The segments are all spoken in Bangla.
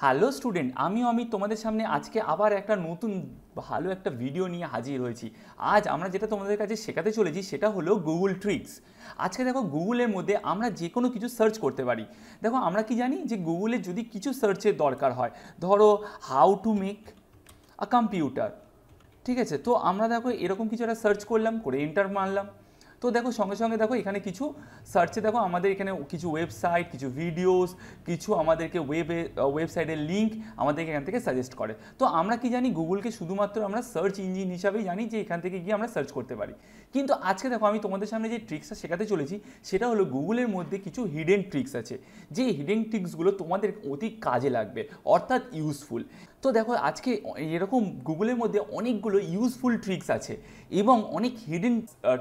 হ্যালো স্টুডেন্ট আমি তোমাদের সামনে আজকে আবার একটা নতুন ভালো একটা ভিডিও নিয়ে হাজির হয়েছি। আজ আমরা যেটা তোমাদের কাছে শেখাতে চলেছি সেটা হলো গুগল ট্রিক্স আজকে দেখো গুগলের মধ্যে আমরা যে কোনো কিছু সার্চ করতে পারি। দেখো আমরা কি জানি যে গুগলে যদি কিছু সার্চের দরকার হয়, ধরো how to make a computer ঠিক আছে? তো আমরা দেখো এরকম কিছু একটা সার্চ করলাম, করে এন্টার মারলাম। তো দেখো, সঙ্গে সঙ্গে দেখো, এখানে কিছু সার্চে দেখো, আমাদের এখানে কিছু ওয়েবসাইট কিছু ভিডিওস কিছু আমাদেরকে ওয়েবে ওয়েবসাইটের লিঙ্ক আমাদেরকে এখান থেকে সাজেস্ট করে। তো আমরা কি জানি, গুগলকে শুধুমাত্র আমরা সার্চ ইঞ্জিন হিসাবেই জানি যে এখান থেকে গিয়ে আমরা সার্চ করতে পারি। কিন্তু আজকে দেখো, আমি তোমাদের সামনে যে ট্রিক্সটা শেখাতে চলেছি, সেটা হলো গুগলের মধ্যে কিছু হিডেন ট্রিক্স আছে। যে হিডেন ট্রিক্সগুলো তোমাদের অতি কাজে লাগবে, অর্থাৎ ইউজফুল তো দেখো আজকে এরকম গুগলের মধ্যে অনেকগুলো ইউজফুল ট্রিক্স আছে এবং অনেক হিডেন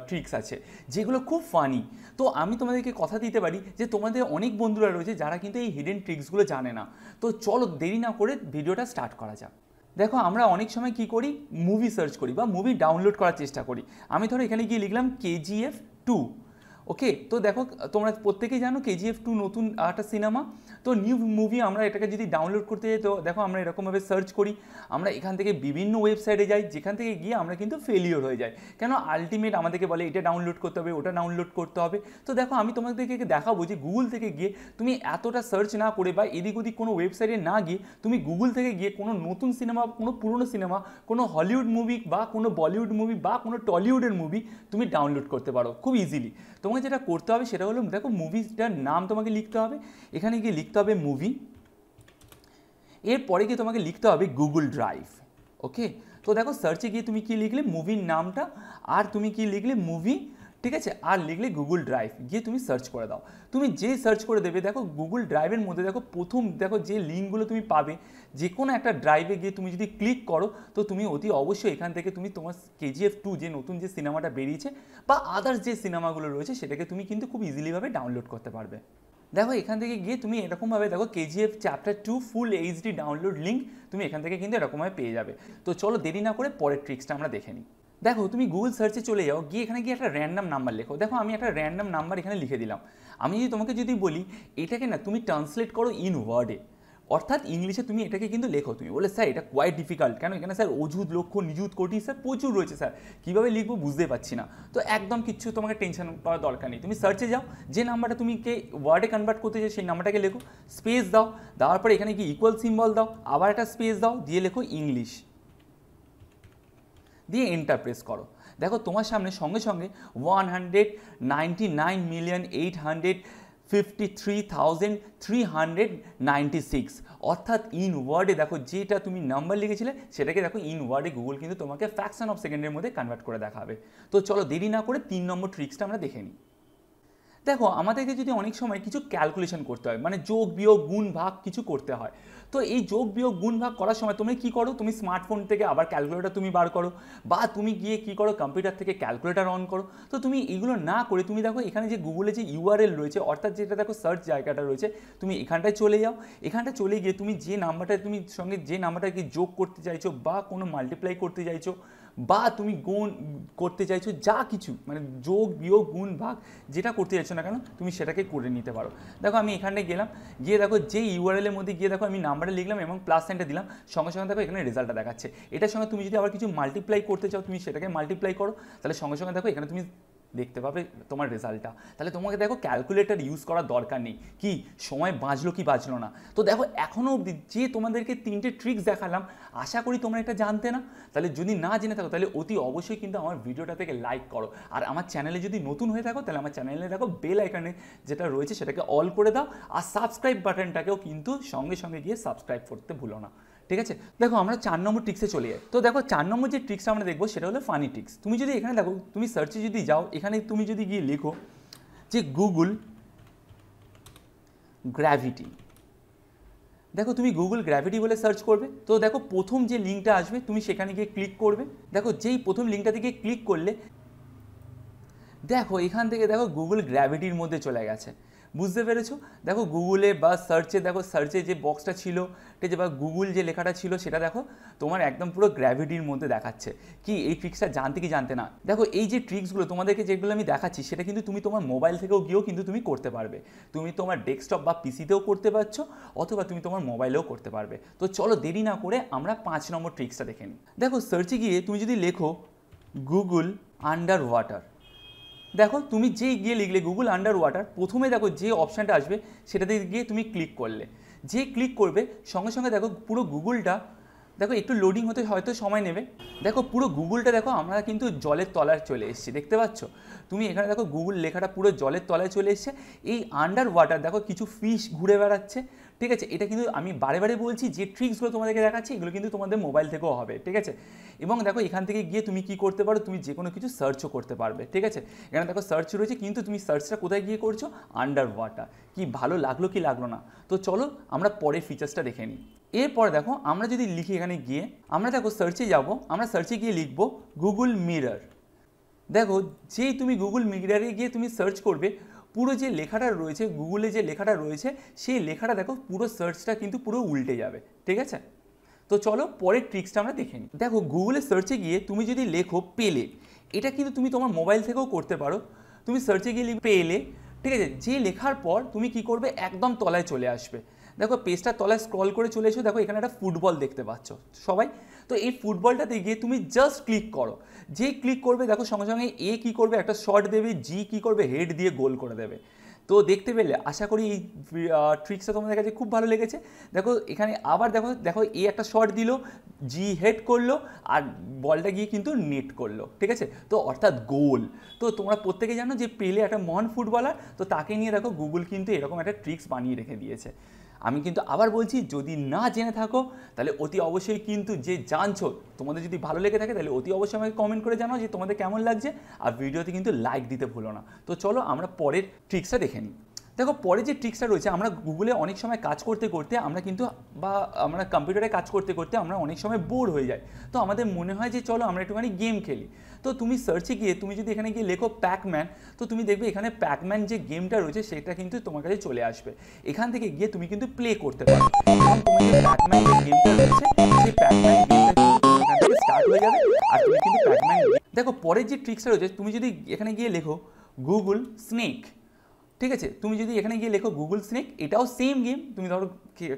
ট্রিক্স আছে যেগুলো খুব ফানি তো আমি তোমাদেরকে কথা দিতে পারি যে তোমাদের অনেক বন্ধুরা রয়েছে যারা কিন্তু এই হিডেন ট্রিক্সগুলো জানে না। তো চলো দেরি না করে ভিডিওটা স্টার্ট করা যাক। দেখো আমরা অনেক সময় কি করি? মুভি সার্চ করি বা মুভি ডাউনলোড করার চেষ্টা করি। আমি ধরো এখানে গিয়ে লিখলাম কেজিএফ টু ওকে তো দেখো, তোমরা প্রত্যেকেই জানো কেজিএফ টু নতুন একটা সিনেমা তো নিউ মুভি আমরা এটাকে যদি ডাউনলোড করতে যাই, তো দেখো আমরা এরকমভাবে সার্চ করি। আমরা এখান থেকে বিভিন্ন ওয়েবসাইটে যাই, যেখান থেকে গিয়ে আমরা কিন্তু ফেলিওর হয়ে যাই। কেন? আলটিমেট আমাদেরকে বলে, এটা ডাউনলোড করতে হবে, ওটা ডাউনলোড করতে হবে। তো দেখো, আমি তোমাদেরকে দেখাবো যে গুগল থেকে গিয়ে তুমি এতটা সার্চ না করে বা এদিক ওদিক কোনো ওয়েবসাইটে না গিয়ে তুমি গুগল থেকে গিয়ে কোনো নতুন সিনেমা কোনো পুরনো সিনেমা কোনো হলিউড মুভি বা কোনো বলিউড মুভি বা কোনো টলিউডের মুভি তুমি ডাউনলোড করতে পারো খুব ইজিলি তোমাকে যেটা করতে হবে সেটা হলো, দেখো মুভিটার নাম তোমাকে লিখতে হবে। এখানে গিয়ে লিখতে হবে মুভি এরপরে গিয়ে তোমাকে লিখতে হবে গুগল ড্রাইভ ওকে তো দেখো সার্চে গিয়ে তুমি কি লিখলে? মুভির নামটা। আর তুমি কি লিখলে? মুভি ঠিক আছে? আর লিখলে গুগল ড্রাইভ গিয়ে তুমি সার্চ করে দাও। তুমি যে সার্চ করে দেবে, দেখো গুগল ড্রাইভের মধ্যে দেখো প্রথম, দেখো যে লিঙ্কগুলো তুমি পাবে যে কোনো একটা ড্রাইভে গিয়ে তুমি যদি ক্লিক করো, তো তুমি অতি অবশ্যই এখান থেকে তুমি তোমার কেজিএফ টু যে নতুন যে সিনেমাটা বেরিয়েছে, বা আদার্স যে সিনেমাগুলো রয়েছে, সেটাকে তুমি কিন্তু খুব ইজিলিভাবে ডাউনলোড করতে পারবে। দেখো, এখান থেকে গিয়ে তুমি এরকমভাবে দেখো KGF chapter two full HD download link তুমি এখান থেকে কিন্তু এরকমভাবে পেয়ে যাবে। তো চলো দেরি না করে পরের ট্রিক্সটা আমরা দেখে নিই। দেখো, তুমি গুগল সার্চে চলে যাও, গিয়ে এখানে গিয়ে একটা র্যান্ডাম নাম্বার লেখো। দেখো, আমি একটা র্যান্ডাম নাম্বার এখানে লিখে দিলাম। আমি যদি তোমাকে যদি বলি, এটাকে না তুমি ট্রান্সলেট করো ইন ওয়ার্ডে অর্থাৎ ইংলিশে তুমি এটাকে কিন্তু লেখো তুমি। বলে, স্যার, এটা কোয়াইট ডিফিকাল্ট কেন? এখানে, স্যার অজুত লক্ষ্য নিযুত কোটি, স্যার, প্রচুর রয়েছে, স্যার। কীভাবে লিখব বুঝতে পারছি না। তো একদম কিচ্ছু তোমাকে টেনশন করার দরকার নেই। তুমি সার্চে যাও, যে নাম্বারটা তুমি কে ওয়ার্ডে কনভার্ট করতে চাও, সেই নাম্বারটাকে লেখো। স্পেস দাও, দেওয়ার পরে এখানে কি ইকুয়াল সিম্বল দাও, আবার একটা স্পেস দাও, দিয়ে লেখো ইংলিশ দিয়ে এন্টার প্রেস করো। দেখো তোমার সামনে সঙ্গে সঙ্গে one hundred ninety nine million eight hundred fifty three thousand three hundred ninety six অর্থাৎ ইন ওয়ার্ডে দেখো যেটা তুমি নাম্বার লিখেছিলে, সেটাকে দেখো ইন ওয়ার্ডে গুগল কিন্তু তোমাকে ফ্যাকশন অফ সেকেন্ডের মধ্যে কনভার্ট করে দেখাবে। তো চলো দেরি না করে তিন নম্বর ট্রিক্সটা আমরা দেখে নিই। দেখো আমাদেরকে যদি অনেক সময় কিছু ক্যালকুলেশন করতে হয় মানে যোগ, বিয়োগ, গুণ, ভাগ কিছু করতে হয় তো এই যোগ বিয়োগ গুণ ভাগ করার সময় তুমি কি করো? তুমি স্মার্টফোন থেকে আবার ক্যালকুলেটার তুমি বার করো বা তুমি গিয়ে কি করো? কম্পিউটার থেকে ক্যালকুলেটার অন করো। তো তুমি এগুলো না করে তুমি দেখো এখানে যে গুগলে যে ইউআরএল রয়েছে, অর্থাৎ যেটা দেখো সার্চ জায়গাটা রয়েছে, তুমি এখানটায় চলে যাও। এখানটায় চলে গিয়ে তুমি যে নাম্বারটা তুমি সঙ্গে যে নাম্বারটাকে যোগ করতে চাইছো বা কোনো মাল্টিপ্লাই করতে চাইছো বা তুমি গুণ করতে চাইছো যা কিছু মানে যোগ, বিয়োগ, গুণ, ভাগ, যেটা করতে চাইছো না কেন, তুমি সেটাকে করে নিতে পারো। দেখো আমি এখানে গেলাম, গিয়ে দেখো যে ইউআরএলের মধ্যে গিয়ে দেখো আমি নাম্বারটা লিখলাম এবং প্লাস সাইনটা দিলাম, সঙ্গে সঙ্গে দেখো এখানে রেজাল্টটা দেখাচ্ছে। এটার সঙ্গে তুমি যদি আবার কিছু মাল্টিপ্লাই করতে চাও, তুমি সেটাকে মাল্টিপ্লাই করো, তাহলে সঙ্গে সঙ্গে দেখো এখানে তুমি দেখতে পাবে তোমার রেজাল্টটা। তাহলে তোমাকে দেখো ক্যালকুলেটার ইউজ করার দরকার নেই। কি? সময় বাঁচলো কি বাঁচলো না। তো দেখো এখনও অবধি যে তোমাদেরকে তিনটে ট্রিক্স দেখালাম, আশা করি তোমরা এটা জানতে না। তাহলে যদি না জেনে থাকো, তাহলে অতি অবশ্যই কিন্তু আমার ভিডিওটা থেকে লাইক করো। আর আমার চ্যানেলে যদি নতুন হয়ে থাকো, তাহলে আমার চ্যানেলে দেখো বেল আইকনে যেটা রয়েছে, সেটাকে অল করে দাও। আর সাবস্ক্রাইব বাটনটাকেও কিন্তু সঙ্গে সঙ্গে গিয়ে সাবস্ক্রাইব করতে ভুলো না। ঠিক আছে? দেখো, আমরা চার নম্বর ট্রিক্সে চলে যাই। তো দেখো, চার নম্বর যে ট্রিক্সটা আমরা দেখব, সেটা হলো ফানি ট্রিক্স তুমি যদি এখানে দেখো, তুমি সার্চে যদি যাও, এখানে তুমি যদি গিয়ে লেখো যে গুগল গ্র্যাভিটি দেখো, তুমি গুগল গ্র্যাভিটি বলে সার্চ করবে। তো দেখো, প্রথম যে লিঙ্কটা আসবে, তুমি সেখানে গিয়ে ক্লিক করবে। দেখো, যেই প্রথম লিঙ্কটা থেকে ক্লিক করলে, দেখো, এখান থেকে দেখো গুগল গ্র্যাভিটির মধ্যে চলে গেছে। বুঝতে পেরেছ? দেখো গুগলে বা সার্চে দেখো সার্চে যে বক্সটা ছিল, ঠিক আছে, বা গুগল যে লেখাটা ছিল, সেটা দেখো তোমার একদম পুরো গ্র্যাভিটির মধ্যে দেখাচ্ছে। কি, এই ট্রিক্সটা জানতে কি জানতে না? দেখো এই যে ট্রিক্সগুলো তোমাদেরকে যেগুলো আমি দেখাচ্ছি, সেটা কিন্তু তুমি তোমার মোবাইল থেকেও গিয়েও কিন্তু তুমি করতে পারবে। তুমি তোমার ডেস্কটপ বা পিসিতেও করতে পারছ, অথবা তুমি তোমার মোবাইলেও করতে পারবে। তো চলো দেরি না করে আমরা পাঁচ নম্বর ট্রিক্সটা দেখে নিই। দেখো সার্চে গিয়ে তুমি যদি লেখো গুগল আন্ডার ওয়াটার দেখো তুমি যেই গিয়ে লিখলে গুগল আন্ডার ওয়াটার প্রথমে দেখো যে অপশানটা আসবে, সেটাতে গিয়ে তুমি ক্লিক করলে। যে ক্লিক করবে, সঙ্গে সঙ্গে দেখো পুরো গুগলটা দেখো একটু লোডিং হতে হয়তো সময় নেবে। দেখো পুরো গুগলটা দেখো, আমরা কিন্তু জলের তলায় চলে এসেছি, দেখতে পাচ্ছ? তুমি এখানে দেখো গুগল লেখাটা পুরো জলের তলায় চলে এসছে। এই আন্ডার ওয়াটার দেখো কিছু ফিশ ঘুরে বেড়াচ্ছে ঠিক আছে? এটা কিন্তু আমি বারে বারে বলছি, যে ট্রিক্সগুলো তোমাদেরকে দেখাচ্ছি, এগুলো কিন্তু তোমাদের মোবাইল থেকেও হবে, ঠিক আছে? এবং দেখো, এখান থেকে গিয়ে তুমি কি করতে পারো? তুমি যে কোনো কিছু সার্চও করতে পারবে, ঠিক আছে? এখানে দেখো সার্চ রয়েছে, কিন্তু তুমি সার্চটা কোথায় গিয়ে করছ? আন্ডার ওয়াটার কি ভালো লাগল কি লাগল না? তো চলো, আমরা পরের ফিচার্সটা দেখে নিই। এরপর দেখো, আমরা যদি লিখি এখানে গিয়ে, আমরা দেখো সার্চে যাব, আমরা সার্চে গিয়ে লিখব গুগল মিরর দেখো, যেই তুমি গুগল মিরারে গিয়ে তুমি সার্চ করবে পুরো যে লেখাটা রয়েছে গুগলে যে লেখাটা রয়েছে, সেই লেখাটা দেখো, পুরো সার্চটা কিন্তু পুরো উল্টে যাবে, ঠিক আছে? তো চলো পরের ট্রিক্সটা আমরা দেখে নিই। দেখো গুগলে সার্চে গিয়ে তুমি যদি লেখো পেলে এটা কিন্তু তুমি তোমার মোবাইল থেকেও করতে পারো। তুমি সার্চে গিয়ে পেলে ঠিক আছে? যে লেখার পর তুমি কি করবে? একদম তলায় চলে আসবে। দেখো পেজটার তলায় স্ক্রল করে চলে এসো, দেখো এখানে একটা ফুটবল দেখতে পাচ্ছ সবাই। তো এই ফুটবলটাতে গিয়ে তুমি জাস্ট ক্লিক করো। যে ক্লিক করবে, দেখো সঙ্গে সঙ্গে এ কী করবে, একটা শট দেবে জি কী করবে হেড দিয়ে গোল করে দেবে। তো দেখতে পেলে, আশা করি এই ট্রিক্সটা তোমাদের কাছে খুব ভালো লেগেছে। দেখো এখানে আবার দেখো দেখো এ একটা শট দিল জি হেড করল, আর বলটা গিয়ে কিন্তু নেট করল, ঠিক আছে? তো অর্থাৎ গোল। তো তোমরা প্রত্যেকে জানো যে পেলে একটা মহান ফুটবলার তো তাকে নিয়ে দেখো গুগল কিন্তু এরকম একটা ট্রিক্স বানিয়ে রেখে দিয়েছে। আমি কিন্তু আবার বলছি, যদি না জেনে থাকো, তাহলে অতি অবশ্যই কিন্তু যে জানছো, তোমাদের যদি ভালো লেগে থাকে, তাহলে অতি অবশ্যই আমাকে কমেন্ট করে জানাও যে তোমাদের কেমন লাগছে, আর ভিডিওতে কিন্তু লাইক দিতে ভুলো না। তো চলো আমরা পরের ট্রিক্সটা দেখে নিই। দেখো, পরে যে ট্রিক্সটা রয়েছে, আমরা গুগলে অনেক সময় কাজ করতে করতে আমরা কিন্তু বা আমরা কম্পিউটারে কাজ করতে করতে আমরা অনেক সময় বোর হয়ে যাই। তো আমাদের মনে হয় যে, চলো আমরা একটুখানি গেম খেলি। তো তুমি সার্চে গিয়ে, তুমি যদি এখানে গিয়ে লেখো প্যাকম্যান তো তুমি দেখবে এখানে প্যাকম্যান যে গেমটা রয়েছে, সেটা কিন্তু তোমার কাছে চলে আসবে। এখান থেকে গিয়ে তুমি কিন্তু প্লে করতে পারো। এবং তোমার যে প্যাকম্যান যে গেমটা রয়েছে, সেই প্যাকম্যান গেমটা স্টার্ট হয়ে যাবে, আর তুমি কিন্তু প্যাকম্যান দেখো, পরের যে ট্রিক্সটা রয়েছে, তুমি যদি এখানে গিয়ে লেখো গুগল স্নেক ঠিক আছে? তুমি যদি এখানে গিয়ে লেখো গুগল স্নেক এটাও সেম গেম তুমি ধরো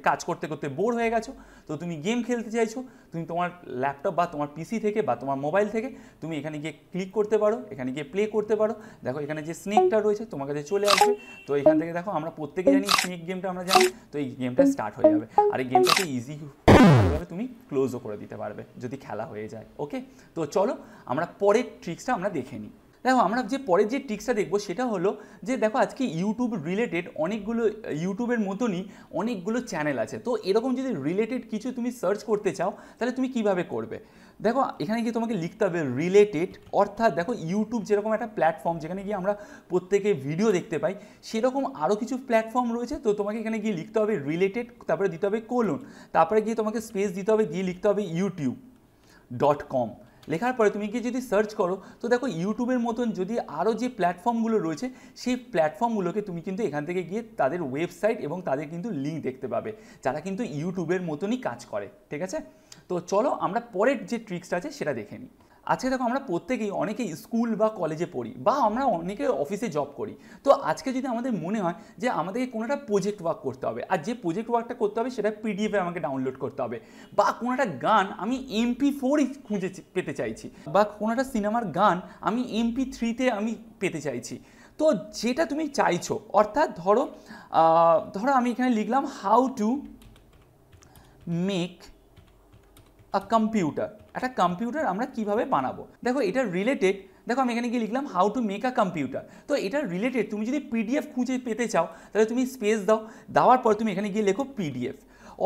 কাজ করতে করতে বোর হয়ে গেছো, তো তুমি গেম খেলতে চাইছো, তুমি তোমার ল্যাপটপ বা তোমার পিসি থেকে বা তোমার মোবাইল থেকে তুমি এখানে গিয়ে ক্লিক করতে পারো, এখানে গিয়ে প্লে করতে পারো। দেখো, এখানে যে স্নেকটা রয়েছে, তোমার কাছে চলে আসবে। তো এখান থেকে দেখো, আমরা প্রত্যেকে জানি স্নেক গেমটা আমরা জানি, তো এই গেমটা স্টার্ট হয়ে যাবে। আর এই গেমটাকে ইজি তুমি ক্লোজও করে দিতে পারবে, যদি খেলা হয়ে যায় ওকে তো চলো, আমরা পরের ট্রিক্সটা আমরা দেখে নিই। দেখো, আমরা যে পরের যে ট্রিক্সটা দেখব, সেটা হলো যে দেখো, আজকে ইউটিউব রিলেটেড অনেকগুলো ইউটিউবের মতনই অনেকগুলো চ্যানেল আছে। তো এরকম যদি রিলেটেড কিছু তুমি সার্চ করতে চাও, তাহলে তুমি কীভাবে করবে? দেখো, এখানে গিয়ে তোমাকে লিখতে হবে রিলেটেড অর্থাৎ দেখো ইউটিউব যেরকম একটা প্ল্যাটফর্ম যেখানে গিয়ে আমরা প্রত্যেকে ভিডিও দেখতে পাই, সেরকম আরও কিছু প্ল্যাটফর্ম রয়েছে। তো তোমাকে এখানে গিয়ে লিখতে হবে রিলেটেড তারপরে দিতে হবে কোলন তারপরে গিয়ে তোমাকে স্পেস দিতে হবে দিয়ে লিখতে হবে ইউটিউব ডট কম লেখার পরে তুমি গিয়ে যদি সার্চ করো, তো দেখো ইউটিউবের মতন যদি আরও যে প্ল্যাটফর্মগুলো রয়েছে, সেই প্ল্যাটফর্মগুলোকে তুমি কিন্তু এখান থেকে গিয়ে তাদের ওয়েবসাইট এবং তাদের কিন্তু লিঙ্ক দেখতে পাবে। যারা কিন্তু ইউটিউবের মতনই কাজ করে, ঠিক আছে? তো চলো আমরা পরের যে ট্রিক্সটা আছে সেটা দেখে নিই। আজকে দেখো আমরা প্রত্যেকেই অনেকে স্কুল বা কলেজে পড়ি বা আমরা অনেকে অফিসে জব করি। তো আজকে যদি আমাদের মনে হয় যে আমাদেরকে কোনো একটা প্রজেক্ট ওয়ার্ক করতে হবে, আর যে প্রজেক্ট ওয়ার্কটা করতে হবে সেটা পিডিএফে আমাকে ডাউনলোড করতে হবে, বা কোনো একটা গান আমি এমপি ফোরই খুঁজে পেতে চাইছি, বা কোনো একটা সিনেমার গান আমি এমপি থ্রিতে আমি পেতে চাইছি। তো যেটা তুমি চাইছো, অর্থাৎ ধরো ধরো আমি এখানে লিখলাম how to make a computer একটা কম্পিউটার আমরা কীভাবে বানাবো? দেখো, এটা রিলেটেড দেখো, আমি এখানে গিয়ে লিখলাম how to make a computer তো এটার রিলেটেড তুমি যদি পিডিএফ খুঁজে পেতে চাও, তাহলে তুমি স্পেস দাও, দেওয়ার পর তুমি এখানে গিয়ে লেখো পিডিএফ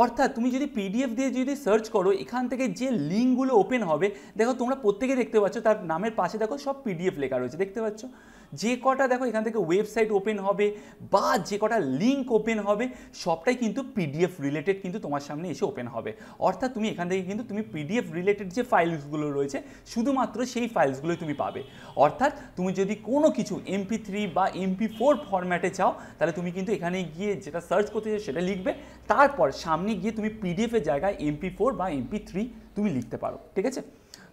অর্থাৎ তুমি যদি পিডিএফ দিয়ে যদি সার্চ করো, এখান থেকে যে লিঙ্কগুলো ওপেন হবে, দেখো, তোমরা প্রত্যেকে দেখতে পাচ্ছ, তার নামের পাশে দেখো সব পিডিএফ লেখা রয়েছে, দেখতে পাচ্ছ? যে কটা দেখো এখান থেকে ওয়েবসাইট ওপেন হবে বা যে কটা লিঙ্ক ওপেন হবে, সবটাই কিন্তু পিডিএফ রিলেটেড কিন্তু তোমার সামনে এসে ওপেন হবে। অর্থাৎ তুমি এখান থেকে কিন্তু তুমি পিডিএফ রিলেটেড যে ফাইলসগুলো রয়েছে, শুধুমাত্র সেই ফাইলসগুলোই তুমি পাবে। অর্থাৎ তুমি যদি কোনো কিছু এমপি থ্রি বা এমপি ফোর ফরম্যাটে চাও, তাহলে তুমি কিন্তু এখানে গিয়ে যেটা সার্চ করতে চাও সেটা লিখবে। তারপর সামনে গিয়ে তুমি পিডিএফের জায়গায় এমপি ফোর বা এমপি থ্রি তুমি লিখতে পারো, ঠিক আছে?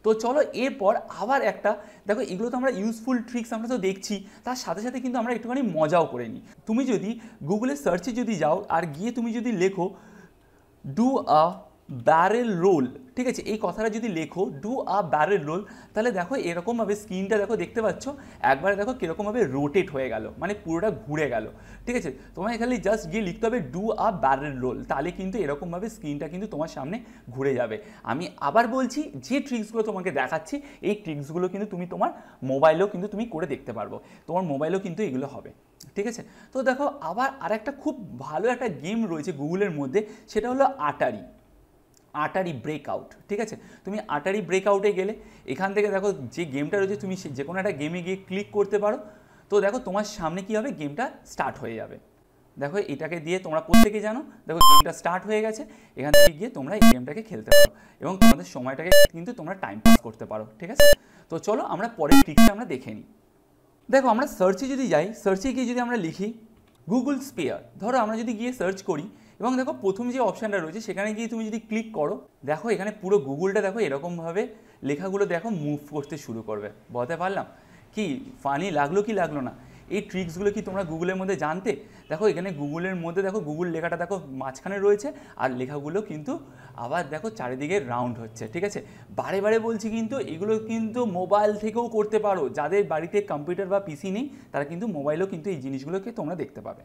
তো চলো এরপর আবার একটা, দেখো এগুলো তো আমরা ইউজফুল ট্রিক্স আমরা তো দেখছি, তার সাথে সাথে কিন্তু আমরা একটুখানি মজাও করে নিই। তুমি যদি গুগলে সার্চে যদি যাও আর গিয়ে তুমি যদি লেখো ডু আ ব্যারেল রোল ঠিক আছে? এই কথাটা যদি লেখো ডু আ ব্যারেল রোল তাহলে দেখো এরকমভাবে স্ক্রিনটা দেখো, দেখতে পাচ্ছ? একবারে দেখো কীরকমভাবে রোটেট হয়ে গেল মানে পুরোটা ঘুরে গেল, ঠিক আছে? তোমার এখানে জাস্ট গিয়ে লিখতে হবে ডু আ ব্যারেল রোল তাহলে কিন্তু এরকমভাবে স্ক্রিনটা কিন্তু তোমার সামনে ঘুরে যাবে। আমি আবার বলছি, যে ট্রিক্সগুলো তোমাকে দেখাচ্ছি, এই ট্রিক্সগুলো কিন্তু তুমি তোমার মোবাইলেও কিন্তু তুমি করে দেখতে পারব। তোমার মোবাইলেও কিন্তু এগুলো হবে, ঠিক আছে? তো দেখো, আবার আরেকটা খুব ভালো একটা গেম রয়েছে গুগলের মধ্যে, সেটা হলো আটারি আটারি ব্রেকআউট ঠিক আছে? তুমি আটারি ব্রেকআউটে গেলে এখান থেকে দেখো যে গেমটা রয়েছে, তুমি যে কোনো একটা গেমে গিয়ে ক্লিক করতে পারো। তো দেখো তোমার সামনে কী হবে? গেমটা স্টার্ট হয়ে যাবে। দেখো এটাকে দিয়ে তোমরা প্রত্যেকে জানো? দেখো গেমটা স্টার্ট হয়ে গেছে, এখান থেকে গিয়ে তোমরা এই গেমটাকে খেলতে পারো এবং তোমাদের সময়টাকে কিন্তু তোমরা টাইম পাস করতে পারো, ঠিক আছে? তো চলো আমরা পরের ট্রিকটা আমরা দেখে নিই। দেখো আমরা সার্চে যদি যাই সার্চে গিয়ে যদি আমরা লিখি গুগল স্পেয়ার ধরো আমরা যদি গিয়ে সার্চ করি এবং দেখো প্রথম যে অপশানটা রয়েছে, সেখানে গিয়ে তুমি যদি ক্লিক করো, দেখো এখানে পুরো গুগলটা দেখো এরকমভাবে লেখাগুলো দেখো মুভ করতে শুরু করবে। বলতে পারলাম? কি ফানি লাগল কি লাগল না? এই ট্রিক্সগুলো কি তোমরা গুগলের মধ্যে জানতে? দেখো এখানে গুগলের মধ্যে দেখো গুগল লেখাটা দেখো মাঝখানে রয়েছে, আর লেখাগুলো কিন্তু আবার দেখো চারিদিকে রাউন্ড হচ্ছে, ঠিক আছে? বারে বারে বলছি কিন্তু এগুলো কিন্তু মোবাইল থেকেও করতে পারো। যাদের বাড়িতে কম্পিউটার বা পিসি নেই, তারা কিন্তু মোবাইলেও কিন্তু এই জিনিসগুলোকে তোমরা দেখতে পাবে।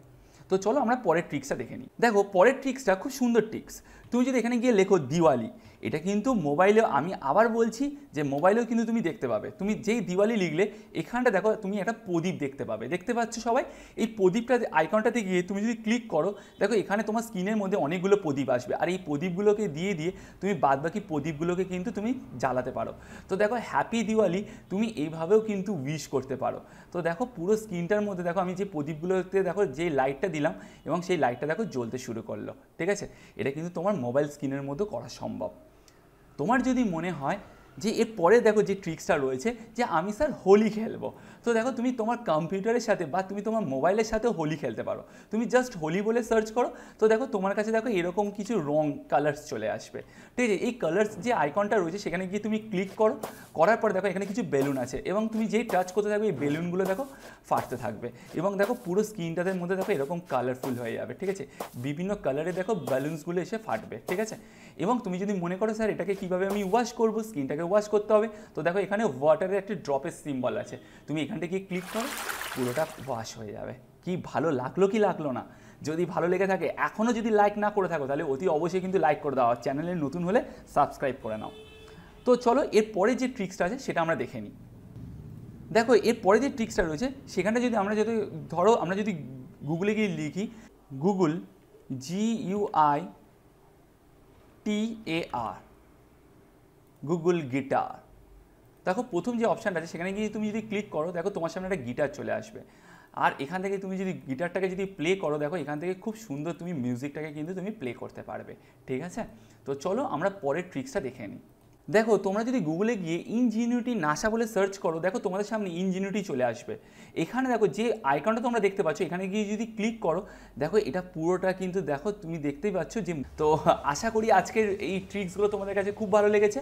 তো চলো আমরা পরের ট্রিক্সটা দেখে নিই। দেখো পরের ট্রিক্সটা খুব সুন্দর ট্রিক্স তুমি যদি এখানে গিয়ে লেখো দিওয়ালি, এটা কিন্তু মোবাইলে আমি আবার বলছি যে মোবাইলেও কিন্তু তুমি দেখতে পাবে। তুমি যেই দিওয়ালি লিখলে, এখানটা দেখো তুমি একটা প্রদীপ দেখতে পাবে। দেখতে পাচ্ছ সবাই? এই প্রদীপটা আইকনটাতে গিয়ে তুমি যদি ক্লিক করো, দেখো এখানে তোমার স্ক্রিনের মধ্যে অনেকগুলো প্রদীপ আসবে। আর এই প্রদীপগুলোকে দিয়ে দিয়ে তুমি বাদবাকি প্রদীপগুলোকে কিন্তু তুমি জ্বালাতে পারো। তো দেখো হ্যাপি দিওয়ালি, তুমি এইভাবেও কিন্তু উইশ করতে পারো। তো দেখো পুরো স্ক্রিনটার মধ্যে দেখো আমি যে প্রদীপগুলোতে দেখো যে লাইটটা দিলাম এবং সেই লাইটটা দেখো জ্বলতে শুরু করল। ঠিক আছে? এটা কিন্তু তোমার মোবাইল স্ক্রিনের মধ্যে করা সম্ভব। তোমার যদি মনে হয় যে এরপরে দেখো যে ট্রিক্সটা রয়েছে, যে আমি স্যার হোলি খেলব তো দেখো, তুমি তোমার কম্পিউটারের সাথে বা তুমি তোমার মোবাইলের সাথে হোলি খেলতে পারো। তুমি জাস্ট হোলি বলে সার্চ করো, তো দেখো, তোমার কাছে দেখো, এরকম কিছু রং কালার্স চলে আসবে। ঠিক আছে, এই কালার্স যে আইকনটা রয়েছে, সেখানে গিয়ে তুমি ক্লিক করো, করার পর দেখো, এখানে কিছু বেলুন আছে এবং তুমি যেই টাচ করতে থাকবে, এই বেলুনগুলো দেখো, ফাটতে থাকবে এবং দেখো, পুরো স্ক্রিনটাদের মধ্যে দেখো, এরকম কালারফুল হয়ে যাবে, ঠিক আছে? বিভিন্ন কালারে দেখো বেলুনসগুলো এসে ফাটবে, ঠিক আছে? এবং তুমি যদি মনে করো, স্যার, এটাকে কীভাবে আমি ওয়াশ করব? স্ক্রিনটাকে ওয়াশ করতে হবে? তো দেখো, এখানে ওয়াটারের একটি ড্রপের সিম্বল আছে। তুমি এখানটা গিয়ে ক্লিক করো, পুরোটা ওয়াশ হয়ে যাবে। কি ভালো লাগল কি লাগল না? যদি ভালো লেগে থাকে এখনও যদি লাইক না করে থাকো, তাহলে অতি অবশ্যই কিন্তু লাইক করে দাও চ্যানেলে নতুন হলে সাবস্ক্রাইব করে নাও। তো চলো এরপরে যে ট্রিক্সটা আছে, সেটা আমরা দেখে নিই। দেখো, এর পরে যে ট্রিক্সটা রয়েছে, সেখানটা যদি আমরা যদি ধরো, আমরা যদি গুগলে গিয়ে লিখি Google G U I T A R Google guitar দেখো, প্রথম যে অপশানটা আছে, সেখানে গিয়ে তুমি যদি ক্লিক করো, দেখো তোমার সামনে একটা গিটার চলে আসবে। আর এখান থেকে তুমি যদি গিটারটাকে যদি প্লে করো, দেখো এখান থেকে খুব সুন্দর তুমি মিউজিকটাকে কিন্তু তুমি প্লে করতে পারবে। ঠিক আছে? তো চলো আমরা পরের ট্রিক্সটা দেখে নিই। দেখো, তোমরা যদি গুগলে গিয়ে ইনজিনিউটি নাসা বলে সার্চ করো, দেখো তোমাদের সামনে ইনজিনিউটি চলে আসবে। এখানে দেখো, যে আইকনটা তোমরা দেখতে পাচ্ছ, এখানে গিয়ে যদি ক্লিক করো, দেখো এটা পুরোটা কিন্তু দেখো, তুমি দেখতেই পাচ্ছ যে, তো আশা করি আজকের এই ট্রিক্সগুলো তোমাদের কাছে খুব ভালো লেগেছে।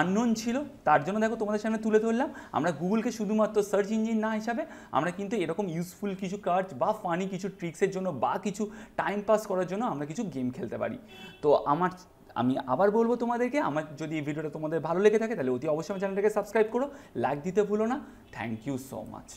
আননোন ছিল, তার জন্য দেখো তোমাদের সামনে তুলে ধরলাম। আমরা গুগলকে শুধুমাত্র সার্চ ইঞ্জিন না হিসাবে, আমরা কিন্তু এরকম ইউজফুল কিছু কাজ বা ফানি কিছু ট্রিক্সের জন্য বা কিছু টাইম পাস করার জন্য আমরা কিছু গেম খেলতে পারি। তো আমার আমি আবার বলব তোমাদেরকে, আমার যদি এই ভিডিওটা তোমাদের ভালো লেগে থাকে, তাহলে অতি অবশ্যই আমার চ্যানেলটাকে সাবস্ক্রাইব করো। লাইক দিতে ভুলো না। Thank you so much